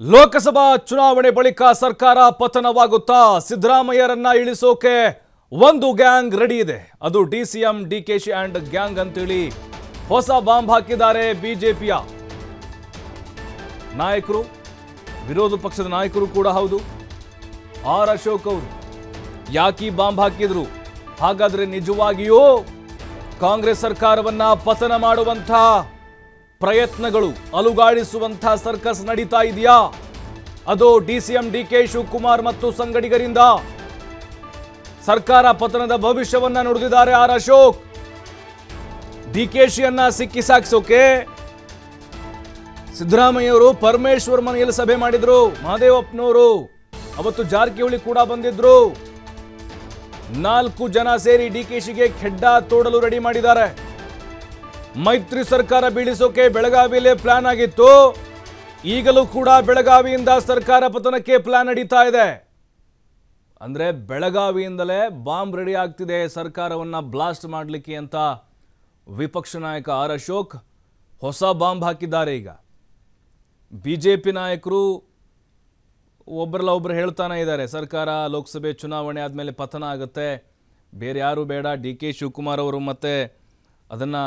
ಲೋಕಸಭಾ ಚುನಾವಣೆ ಬಳಿಕ ಸರ್ಕಾರ ಪತನವಾಗುತ್ತಾ ಸಿದ್ದರಾಮಯ್ಯರನ್ನ ಇಳಿಸೋಕೆ ಒಂದು ಗ್ಯಾಂಗ್ ರೆಡಿ ಇದೆ. ಅದು D C M, D K Shi and gang ಅಂತೇಳಿ ಹೊಸ ಬಾಂಬ್ ಹಾಕಿದ್ದಾರೆ ಬಿಜೆಪಿಯ ನಾಯಕರು, ವಿರೋಧ ಪಕ್ಷದ ನಾಯಕರು ಕೂಡ ಹೌದು. ಆರ್ ಅಶೋಕ್ ಅವರು ಯಾಕಿ ಬಾಂಬ್ ಹಾಕಿದ್ರು? ಹಾಗಾದ್ರೆ ನಿಜವಾಗಿಯೂ ಕಾಂಗ್ರೆಸ್ ಸರ್ಕಾರವನ್ನ ಪತನ ಮಾಡುವಂಥ ಪ್ರಯತ್ನಗಳು ಅಲುಗಾಡಿಸುವಂಥ ಸರ್ಕಸ್ ನಡೀತಾ ಇದೆಯಾ? ಅದು ಡಿಸಿಎಂ ಡಿ ಕೆ ಶಿವಕುಮಾರ್ ಮತ್ತು ಸಂಗಡಿಗರಿಂದ. ಸರ್ಕಾರ ಪತನದ ಭವಿಷ್ಯವನ್ನ ನುಡಿದಿದ್ದಾರೆ ಆರ್ ಅಶೋಕ್. ಡಿ ಕೆ ಶಿಯನ್ನ ಸಿಕ್ಕಿ ಸಾಕ್ಸೋಕೆ? ಸಿದ್ದರಾಮಯ್ಯವರು ಪರಮೇಶ್ವರ್ ಮನೆಯಲ್ಲಿ ಸಭೆ ಮಾಡಿದ್ರು, ಮಹದೇವಪ್ಪನವರು. ಅವತ್ತು ಜಾರಕಿಹೊಳಿ ಕೂಡ ಬಂದಿದ್ರು. ನಾಲ್ಕು ಜನ ಸೇರಿ ಡಿ ಕೆ ಶಿಗೆ ಖೆಡ್ಡ ತೋಡಲು ರೆಡಿ ಮಾಡಿದ್ದಾರೆ. ಮೈತ್ರಿ ಸರ್ಕಾರ ಬೀಳಿಸೋಕೆ ಬೆಳಗಾವಿಯಲ್ಲೇ ಪ್ಲಾನ್ ಆಗಿತ್ತು. ಈಗಲೂ ಕೂಡ ಬೆಳಗಾವಿಯಿಂದ ಸರ್ಕಾರ ಪತನಕ್ಕೆ ಪ್ಲಾನ್ ನಡೀತಾ ಇದೆ. ಅಂದ್ರೆ ಬೆಳಗಾವಿಯಿಂದಲೇ ಬಾಂಬ್ ರೆಡಿ ಆಗ್ತಿದೆ, ಸರ್ಕಾರವನ್ನ ಬ್ಲಾಸ್ಟ್ ಮಾಡಲಿಕ್ಕೆ ಅಂತ ವಿಪಕ್ಷ ನಾಯಕ ಆರ್ ಅಶೋಕ್ ಹೊಸ ಬಾಂಬ್ ಹಾಕಿದ್ದಾರೆ ಈಗ. ಬಿ ಜೆ ಪಿ ನಾಯಕರು ಒಬ್ಬರಲ್ಲ ಒಬ್ಬರು ಹೇಳ್ತಾನೆ ಇದ್ದಾರೆ, ಸರ್ಕಾರ ಲೋಕಸಭೆ ಚುನಾವಣೆ ಆದಮೇಲೆ ಪತನ ಆಗುತ್ತೆ. ಬೇರೆ ಯಾರೂ ಬೇಡ, ಡಿ ಕೆ ಶಿವಕುಮಾರ್ ಅವರು ಮತ್ತೆ ಅದನ್ನು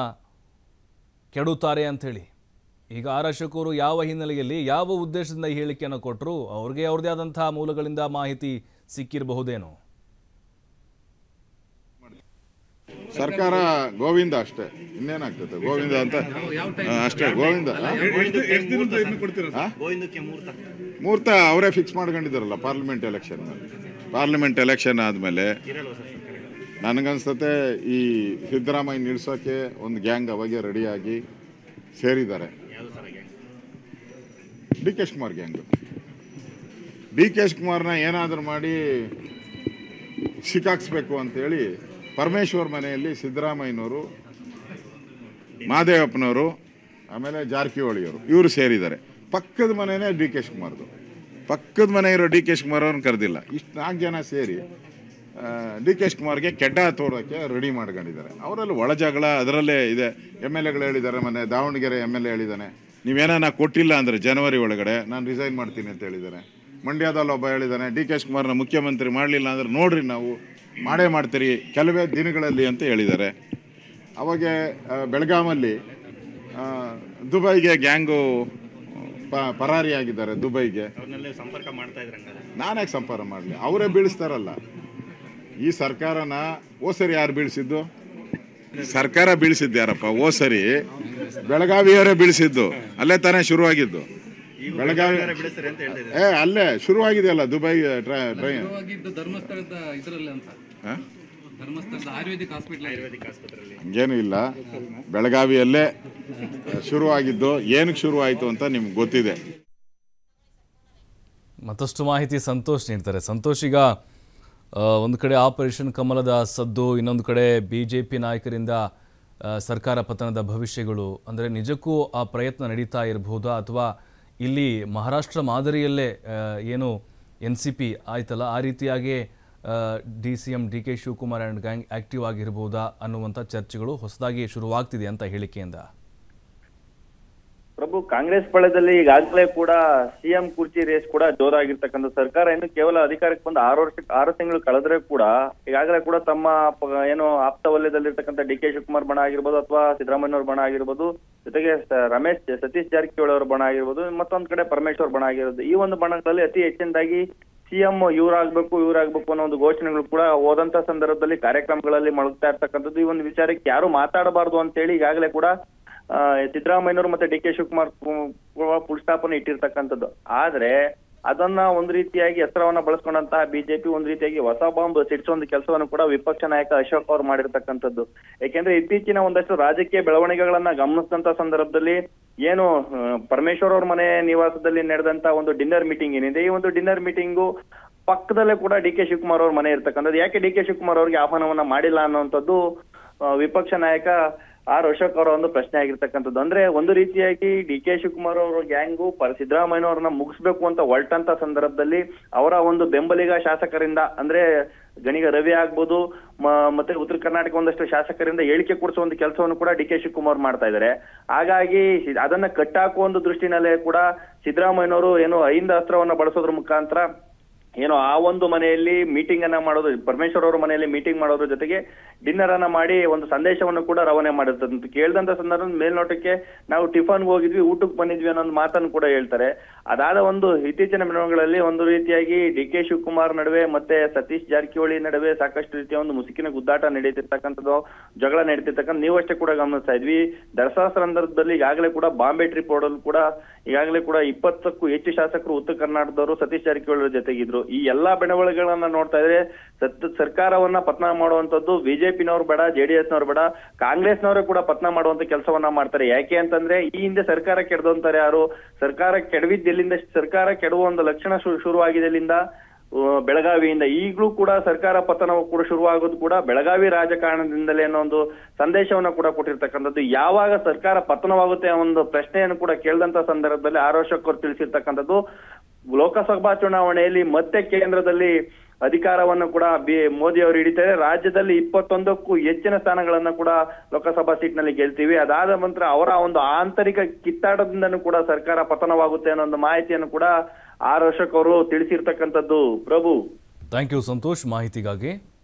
ಕೆಡುತ್ತಾರೆ ಅಂಥೇಳಿ. ಈಗ ಆರ್ ಅಶೋಕ್ ಯಾವ ಹಿನ್ನೆಲೆಯಲ್ಲಿ ಯಾವ ಉದ್ದೇಶದಿಂದ ಈ ಹೇಳಿಕೆಯನ್ನು ಕೊಟ್ಟರು ಅವ್ರಿಗೆ ಅವ್ರದೇ ಆದಂತಹ ಮೂಲಗಳಿಂದ ಮಾಹಿತಿ ಸಿಕ್ಕಿರಬಹುದೇನೋ? ಸರ್ಕಾರ ಗೋವಿಂದ ಅಷ್ಟೇ. ಇನ್ನೇನಾಗ್ತದೆ? ಗೋವಿಂದ ಅಂತ? ಅಷ್ಟೇ. ಗೋವಿಂದ? ಮುಹೂರ್ತ ಅವರೇ ಫಿಕ್ಸ್ ಮಾಡ್ಕೊಂಡಿದ್ದಾರಲ್ಲ ಪಾರ್ಲಿಮೆಂಟ್ ಎಲೆಕ್ಷನ್ ಪಾರ್ಲಿಮೆಂಟ್ ಎಲೆಕ್ಷನ್ ಆದಮೇಲೆ ನನಗನ್ಸುತ್ತೆ ಈ ಸಿದ್ದರಾಮಯ್ಯ ನಿಲ್ಸೋಕೆ ಒಂದು ಗ್ಯಾಂಗ್ ಅವಾಗೆ ರೆಡಿಯಾಗಿ ಸೇರಿದ್ದಾರೆ. D K Shivakumar gang. D K ಶಿವಕುಮಾರ್ನ ಏನಾದರೂ ಮಾಡಿ ಸಿಕ್ಕಾಕ್ಸ್ಬೇಕು ಅಂತೇಳಿ ಪರಮೇಶ್ವರ್ ಮನೆಯಲ್ಲಿ ಸಿದ್ದರಾಮಯ್ಯನವರು, ಮಾದೇವಪ್ಪನವರು, ಆಮೇಲೆ ಜಾರಕಿಹೊಳಿಯವರು ಇವರು ಸೇರಿದ್ದಾರೆ. ಪಕ್ಕದ ಮನೆಯೇ ಡಿ ಕೆ ಶಿವಕುಮಾರ್ದು. ಪಕ್ಕದ ಮನೆ ಇರೋ ಡಿ ಕೆ ಶಿವಕುಮಾರ್ ಅವ್ರನ್ನ ಕರೆದಿಲ್ಲ. ಇಷ್ಟು ನಾಲ್ಕು ಜನ ಸೇರಿ ಡಿ ಕೆ ಶಿವಕುಮಾರ್ಗೆ ಕೆಡ್ಡ ತೋರೋಕ್ಕೆ ರೆಡಿ ಮಾಡ್ಕೊಂಡಿದ್ದಾರೆ. ಅವರಲ್ಲಿ ಒಳ ಜಗಳ ಅದರಲ್ಲೇ ಇದೆ. ಎಂ ಎಲ್ ಎಗಳು ಹೇಳಿದ್ದಾರೆ ಮೊನ್ನೆ ದಾವಣಗೆರೆ ಎಂ ಎಲ್ ಎ ಹೇಳಿದ್ದಾನೆ. ನೀವೇನ ಕೊಟ್ಟಿಲ್ಲ ಅಂದರೆ ಜನವರಿ ಒಳಗಡೆ ನಾನು ರಿಸೈನ್ ಮಾಡ್ತೀನಿ ಅಂತ ಹೇಳಿದ್ದಾರೆ. ಮಂಡ್ಯದಲ್ಲಿ ಒಬ್ಬ ಹೇಳಿದ್ದಾನೆ ಡಿ ಕೆ ಶಿವಕುಮಾರ್ನ ಮುಖ್ಯಮಂತ್ರಿ ಮಾಡಲಿಲ್ಲ ಅಂದ್ರೆ ನೋಡ್ರಿ ನಾವು ಮಾಡೇ ಮಾಡ್ತೀರಿ ಕೆಲವೇ ದಿನಗಳಲ್ಲಿ ಅಂತ ಹೇಳಿದ್ದಾರೆ. ಅವಾಗ ಬೆಳಗಾಮಲ್ಲಿ ದುಬೈಗೆ ಗ್ಯಾಂಗು ಪ- ಪರಾರಿಯಾಗಿದ್ದಾರೆ ದುಬೈಗೆ. ಸಂಪರ್ಕ ಮಾಡ್ತಾ ಇದ್ದಾರೆ ನಾನೇ ಸಂಪರ್ಕ ಮಾಡಲಿ? ಅವರೇ ಬೀಳಿಸ್ತಾರಲ್ಲ. ಈ ಸರ್ಕಾರನ ಓ ಸರಿ ಯಾರು ಬೀಳಿಸಿದ್ದು? ಸರ್ಕಾರ ಬೀಳಿಸಿದ್ದು ಯಾರಪ್ಪ? ಓ ಸರಿ ಬೆಳಗಾವಿಯವರೇ ಬೀಳಿಸಿದ್ದು. ಅಲ್ಲೇ ತಾನೇ ಶುರುವಾಗಿದ್ದು. ಬೆಳಗಾವಿ ಏ ಅಲ್ಲೇ ಶುರುವಾಗಿದೆಯಲ್ಲ ದುಬೈ ಟ್ರೈನ್ ಶುರುವಾಗಿದ್ದು ಧರ್ಮಸ್ಥಳದ ಇದರಲ್ಲಿ ಅಂತ. ಧರ್ಮಸ್ಥಳದ ಆಯುರ್ವೇದಿಕ್ ಆಸ್ಪತ್ರೆಯಲ್ಲಿ. ಹಂಗೇನು ಇಲ್ಲ. ಬೆಳಗಾವಿಯಲ್ಲೇ ಶುರುವಾಗಿದ್ದು. ಏನಕ್ಕೆ ಶುರುವಾಯಿತು ಅಂತ ನಿಮ್ಗೆ ಗೊತ್ತಿದೆ. ಮತ್ತಷ್ಟು ಮಾಹಿತಿ ಸಂತೋಷ್ ನೀಡ್ತಾರೆ. ಸಂತೋಷ್ ಈಗ ಒಂದು ಕಡೆ ಆಪರೇಷನ್ ಕಮಲದ ಸದ್ದು, ಇನ್ನೊಂದು ಕಡೆ ಬಿ ಜೆ ಪಿ ನಾಯಕರಿಂದ ಸರ್ಕಾರ ಪತನದ ಭವಿಷ್ಯಗಳು. ಅಂದರೆ ನಿಜಕ್ಕೂ ಆ ಪ್ರಯತ್ನ ನಡೀತಾ ಇರಬಹುದು ಅಥವಾ ಇಲ್ಲಿ ಮಹಾರಾಷ್ಟ್ರ ಮಾದರಿಯಲ್ಲೇ ಏನು ಎನ್ ಸಿ ಪಿ ಆಯ್ತಲ್ಲ, ಆ ರೀತಿಯಾಗಿ D C M, D K Shivakumar and gang active ಆಗಿರ್ಬೋದಾ ಅನ್ನುವಂಥ ಚರ್ಚೆಗಳು ಹೊಸದಾಗಿ ಶುರುವಾಗ್ತಿದೆ ಅಂತ ಹೇಳಿಕೆಯಿಂದ. ಪ್ರಭು, ಕಾಂಗ್ರೆಸ್ ಪಳದಲ್ಲಿ ಈಗಾಗಲೇ ಕೂಡ ಸಿಎಂ ಕುರ್ಚಿ ರೇಸ್ ಕೂಡ ಜೋರಾಗಿರ್ತಕ್ಕಂಥ ಸರ್ಕಾರ. ಇನ್ನು ಕೇವಲ ಅಧಿಕಾರಕ್ಕೆ ಬಂದು ಆರು ವರ್ಷ, ಆರು ತಿಂಗಳು ಕಳೆದ್ರೆ ಕೂಡ ಈಗಾಗಲೇ ಕೂಡ ತಮ್ಮ ಏನು ಆಪ್ತ ವಲಯದಲ್ಲಿರ್ತಕ್ಕಂಥ ಡಿ ಕೆ ಶಿವಕುಮಾರ್ ಬಣ ಆಗಿರ್ಬೋದು ಅಥವಾ ಸಿದ್ದರಾಮಯ್ಯ ಅವ್ರ ಬಣ ಆಗಿರ್ಬೋದು, ಜೊತೆಗೆ ರಮೇಶ್, ಸತೀಶ್ ಜಾರಕಿಹೊಳಿ ಅವರ ಬಣ ಆಗಿರ್ಬೋದು, ಮತ್ತೊಂದ್ ಕಡೆ ಪರಮೇಶ್ವರ್ ಬಣ ಆಗಿರೋದು. ಈ ಒಂದು ಬಣಗಳಲ್ಲಿ ಅತಿ ಹೆಚ್ಚಿನದಾಗಿ ಸಿಎಂ ಇವ್ರಾಗ್ಬೇಕು ಇವ್ರಾಗ್ಬೇಕು ಅನ್ನೋ ಒಂದು ಘೋಷಣೆಗಳು ಕೂಡ ಹೋದಂತ ಸಂದರ್ಭದಲ್ಲಿ ಕಾರ್ಯಕ್ರಮಗಳಲ್ಲಿ ಮಳಗ್ತಾ ಇರ್ತಕ್ಕಂಥದ್ದು. ಈ ಒಂದು ವಿಚಾರಕ್ಕೆ ಯಾರು ಮಾತಾಡಬಾರ್ದು ಅಂತೇಳಿ ಈಗಾಗಲೇ ಕೂಡ ಸಿದ್ದರಾಮಯ್ಯನವರು ಮತ್ತೆ D K Shivakumar full stop ಅನ್ನು ಇಟ್ಟಿರ್ತಕ್ಕಂಥದ್ದು. ಆದ್ರೆ ಅದನ್ನ ಒಂದ್ ರೀತಿಯಾಗಿ ಎತ್ತರವನ್ನ ಬಳಸ್ಕೊಂಡಂತಹ ಬಿಜೆಪಿ ಒಂದ್ ರೀತಿಯಾಗಿ ಹೊಸ ಬಾಂಬ್ ಸಿಡಿಸೋ ಒಂದು ಕೆಲಸವನ್ನು ಕೂಡ ವಿಪಕ್ಷ ನಾಯಕ ಅಶೋಕ್ ಅವರು ಮಾಡಿರ್ತಕ್ಕಂಥದ್ದು. ಯಾಕೆಂದ್ರೆ ಇತ್ತೀಚಿನ ಒಂದಷ್ಟು ರಾಜಕೀಯ ಬೆಳವಣಿಗೆಗಳನ್ನ ಗಮನಿಸಿದಂತ ಸಂದರ್ಭದಲ್ಲಿ ಏನು ಪರಮೇಶ್ವರ್ ಅವ್ರ ಮನೆ ನಿವಾಸದಲ್ಲಿ ನಡೆದಂತ ಒಂದು ಡಿನ್ನರ್ ಮೀಟಿಂಗ್ ಏನಿದೆ, ಈ ಒಂದು ಡಿನ್ನರ್ ಮೀಟಿಂಗು ಪಕ್ಕದಲ್ಲೇ ಕೂಡ ಡಿ ಕೆ ಶಿವಕುಮಾರ್ ಅವ್ರ ಮನೆ ಇರ್ತಕ್ಕಂಥದ್ದು. ಯಾಕೆ ಡಿ ಕೆ ಶಿವಕುಮಾರ್ ಅವ್ರಿಗೆ ಆಹ್ವಾನವನ್ನ ಮಾಡಿಲ್ಲ ಅನ್ನುವಂಥದ್ದು ವಿಪಕ್ಷ ನಾಯಕ ಆರ್ ಅಶೋಕ್ ಅವರ ಒಂದು ಪ್ರಶ್ನೆ ಆಗಿರ್ತಕ್ಕಂಥದ್ದು. ಅಂದ್ರೆ ಒಂದು ರೀತಿಯಾಗಿ ಡಿ ಕೆ ಶಿವಕುಮಾರ್ ಅವರ ಗ್ಯಾಂಗು ಸಿದ್ದರಾಮಯ್ಯ ಅವರನ್ನ ಮುಗಿಸ್ಬೇಕು ಅಂತ ಹೊರಟಂತ ಸಂದರ್ಭದಲ್ಲಿ ಅವರ ಒಂದು ಬೆಂಬಲಿಗ ಶಾಸಕರಿಂದ, ಅಂದ್ರೆ ಗಣಿಗ ರವಿ ಆಗ್ಬೋದು ಮತ್ತೆ ಉತ್ತರ ಕರ್ನಾಟಕ ಒಂದಷ್ಟು ಶಾಸಕರಿಂದ ಹೇಳಿಕೆ ಕೊಡಿಸುವ ಒಂದು ಕೆಲಸವನ್ನು ಕೂಡ ಡಿ ಕೆ ಶಿವಕುಮಾರ್ ಮಾಡ್ತಾ ಇದ್ದಾರೆ. ಹಾಗಾಗಿ ಅದನ್ನ ಕಟ್ಟಾಕುವ ಒಂದು ದೃಷ್ಟಿನಲ್ಲೇ ಕೂಡ ಸಿದ್ದರಾಮಯ್ಯನವರು ಏನು ಐಂದ ಅಸ್ತ್ರವನ್ನ ಬಳಸೋದ್ರ ಮುಖಾಂತರ ಏನೋ ಆ ಒಂದು ಮನೆಯಲ್ಲಿ ಮೀಟಿಂಗ್ ಅನ್ನ ಮಾಡೋದು, ಪರಮೇಶ್ವರ್ ಅವರ ಮನೆಯಲ್ಲಿ ಮೀಟಿಂಗ್ ಮಾಡೋದ್ರ ಜೊತೆಗೆ ಡಿನ್ನರ್ ಅನ್ನ ಮಾಡಿ ಒಂದು ಸಂದೇಶವನ್ನು ಕೂಡ ರವಾನೆ ಮಾಡಿರ್ತದಂತ ಕೇಳಿದಂತ ಸಂದರ್ಭ ಮೇಲ್ನೋಟಕ್ಕೆ ನಾವು ಟಿಫನ್ಗೆ ಹೋಗಿದ್ವಿ, ಊಟಕ್ಕೆ ಬಂದಿದ್ವಿ ಅನ್ನೋ ಒಂದು ಮಾತನ್ನು ಕೂಡ ಹೇಳ್ತಾರೆ. ಅದಾದ ಒಂದು ಇತ್ತೀಚಿನ ಮೆರವಣಿಗೆಗಳಲ್ಲಿ ಒಂದು ರೀತಿಯಾಗಿ ಡಿ ಕೆ ಶಿವಕುಮಾರ್ ನಡುವೆ ಮತ್ತೆ ಸತೀಶ್ ಜಾರಕಿಹೊಳಿ ನಡುವೆ ಸಾಕಷ್ಟು ರೀತಿಯ ಒಂದು ಮುಸುಕಿನ ಗುದ್ದಾಟ ನಡೀತಿರ್ತಕ್ಕಂಥದ್ದು ಜಗಳ ನಡೀತಿರ್ತಕ್ಕಂಥ ನೀವಷ್ಟೇ ಕೂಡ ಗಮನಿಸ್ತಾ ಇದ್ವಿ. ದಸರಾ ಸಂದರ್ಭದಲ್ಲಿ ಈಗಾಗಲೇ ಕೂಡ ಬಾಂಬೆ ಟ್ರಿಪ್ ಓಡಲು ಕೂಡ, ಈಗಾಗಲೇ ಕೂಡ ಇಪ್ಪತ್ತಕ್ಕೂ ಹೆಚ್ಚು ಶಾಸಕರು ಉತ್ತರ ಕರ್ನಾಟಕದವರು ಸತೀಶ್ ಜಾರಕಿಹೊಳಿ ಜೊತೆಗಿದ್ರು. ಈ ಎಲ್ಲಾ ಬೆಳವಣಿಗೆಗಳನ್ನ ನೋಡ್ತಾ ಇದ್ರೆ ಸತ್, ಸರ್ಕಾರವನ್ನ ಪತನ ಮಾಡುವಂತದ್ದು ಬಿಜೆಪಿನವ್ರು ಬೇಡ ಜೆಡಿಎಸ್ ನವ್ರು ಬೇಡ, ಕಾಂಗ್ರೆಸ್ನವರು ಕೂಡ ಪತನ ಮಾಡುವಂತ ಕೆಲಸವನ್ನ ಮಾಡ್ತಾರೆ. ಯಾಕೆ ಅಂತಂದ್ರೆ ಈ ಹಿಂದೆ ಸರ್ಕಾರ ಕೆಡದಂತಾರೆ ಯಾರು? ಸರ್ಕಾರ ಕೆಡವಿದ್ದೆಲ್ಲಿಂದ ಸರ್ಕಾರ ಕೆಡುವ ಒಂದು ಲಕ್ಷಣ ಶುರುವಾಗಿದೆ ಎಲ್ಲಿಂದ ಬೆಳಗಾವಿಯಿಂದ. ಈಗಲೂ ಕೂಡ ಸರ್ಕಾರ ಪತನ ಕೂಡ ಶುರುವಾಗೋದು ಕೂಡ ಬೆಳಗಾವಿ ರಾಜಕಾರಣದಿಂದಲೇ ಅನ್ನೋ ಒಂದು ಸಂದೇಶವನ್ನ ಕೂಡ ಕೊಟ್ಟಿರ್ತಕ್ಕಂಥದ್ದು. ಯಾವಾಗ ಸರ್ಕಾರ ಪತನವಾಗುತ್ತೆ ಒಂದು ಪ್ರಶ್ನೆಯನ್ನು ಕೂಡ ಕೇಳಿದಂತ ಸಂದರ್ಭದಲ್ಲಿ ಆರ್ ಅಶೋಕ್ ಅವರು ತಿಳಿಸಿರ್ತಕ್ಕಂಥದ್ದು ಲೋಕಸಭಾ ಚುನಾವಣೆಯಲ್ಲಿ ಮತ್ತೆ ಕೇಂದ್ರದಲ್ಲಿ ಅಧಿಕಾರವನ್ನು ಕೂಡ ಬಿ ಮೋದಿ ಅವರು ಹಿಡಿತಾರೆ. ರಾಜ್ಯದಲ್ಲಿ ಇಪ್ಪತ್ತೊಂದಕ್ಕೂ ಹೆಚ್ಚಿನ ಸ್ಥಾನಗಳನ್ನ ಕೂಡ ಲೋಕಸಭಾ ಸೀಟ್ನಲ್ಲಿ ಗೆಲ್ತೀವಿ. ಅದಾದ ನಂತರ ಅವರ ಒಂದು ಆಂತರಿಕ ಕಿತ್ತಾಟದಿಂದನೂ ಕೂಡ ಸರ್ಕಾರ ಪತನವಾಗುತ್ತೆ ಅನ್ನೋ ಒಂದು ಮಾಹಿತಿಯನ್ನು ಕೂಡ ಆರ್ ಅವರು ತಿಳಿಸಿರ್ತಕ್ಕಂಥದ್ದು. ಪ್ರಭು. Thank you Santosh. ಮಾಹಿತಿಗಾಗಿ